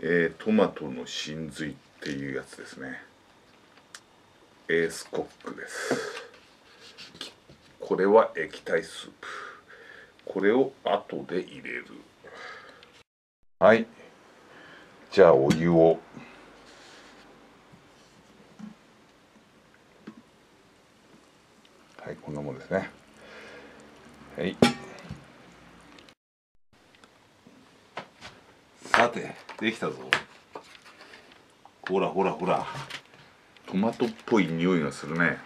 えー、トマトの真髄っていうやつですね。エースコックです。これは液体スープ。これを後で入れる。はい。じゃあお湯を。はいこんなもんですね。はい。さて。できたぞ。ほらほらほら。トマトっぽい匂いがするね。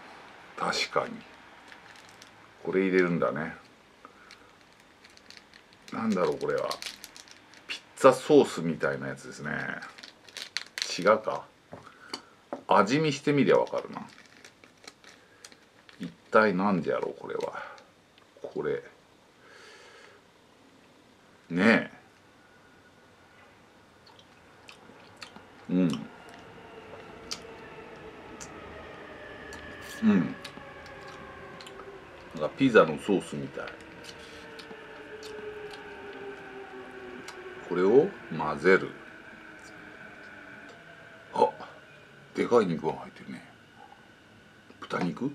確かに。これ入れるんだね。なんだろうこれは。ピッツァソースみたいなやつですね。違うか。味見してみりゃわかるな。一体何でやろうこれは。これ。ねえ。うん。うん。なんかピザのソースみたい。これを混ぜる。あでかい肉が入ってるね。豚肉？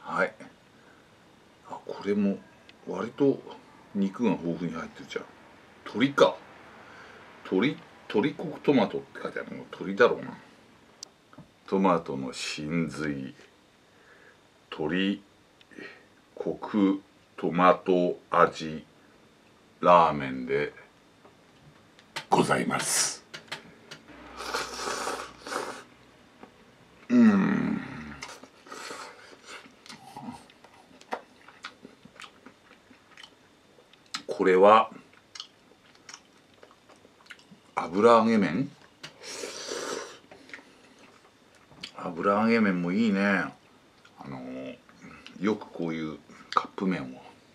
はい。あこれも割と肉が豊富に入ってるじゃん。鶏か。鶏鶏コクトマトって書いてあるの。鶏だろうな。トマトの真髄。鶏コクトマト味。ラーメンで。ございます。うん。これは油揚げ麺？油揚げ麺もいいね。あのよくこういうカップ麺を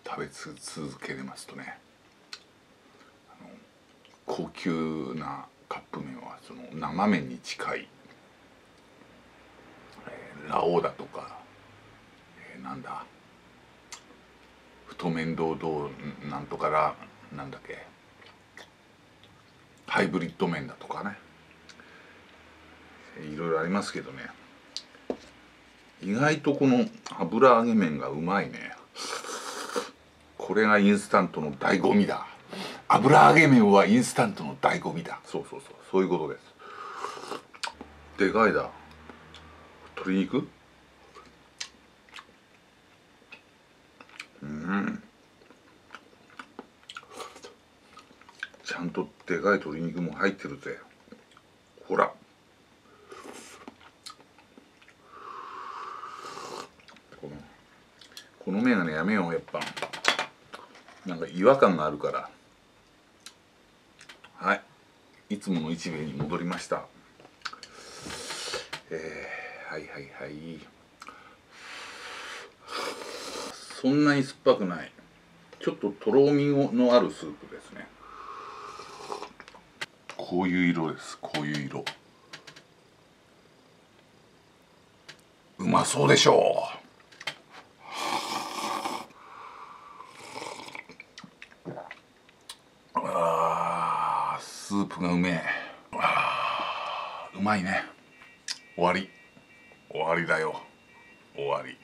食べ続けれますとね。高級なカップ麺はその生麺に近い、えー、ラオウだとか、えー、なんだ？太麺堂々なんとからなんだっけ？ハイブリッド麺だとかね。いろいろありますけどね。意外とこの油揚げ麺がうまいね。これがインスタントの醍醐味だ。油揚げ麺はインスタントの醍醐味だ。そうそうそう。そういうことです。でかいだ鶏肉うんちゃんとでかい鶏肉も入ってるぜ。ほら。このこの麺がねやめようやっぱ。なんか違和感があるから。はい。いつもの一兵に戻りました。えー、はいはいはい。そんなに酸っぱくない。ちょっととろみのあるスープですね。こういう色です。こういう色。うまそうでしょう。あスープがうめえ。うまいね。終わり。終わりだよ。終わり。